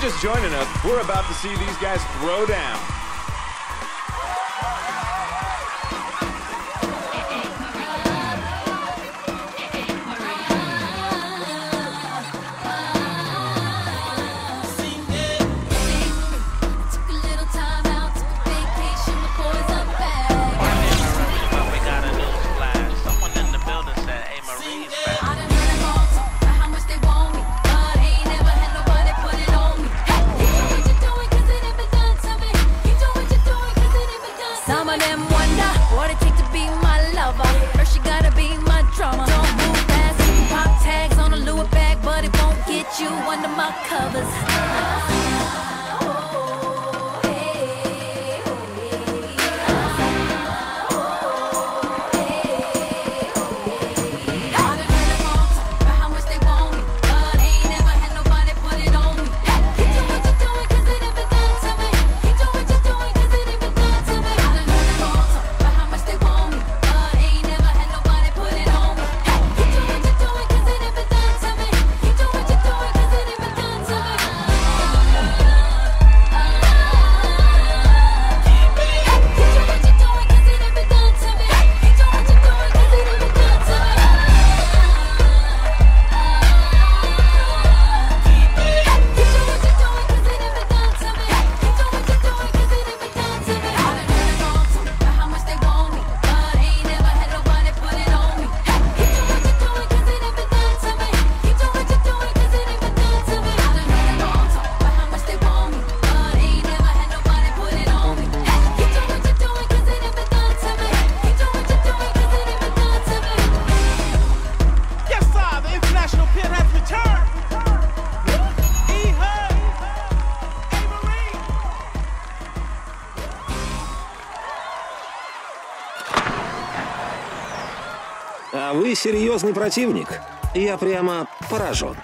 just joining us, we're about to see these guys throw down. Some of them wonder what it take to be my lover. First you gotta be my drummer. Don't move fast, you pop tags on a Louis bag, but it won't get you under my covers. А вы серьезный противник. Я прямо поражен.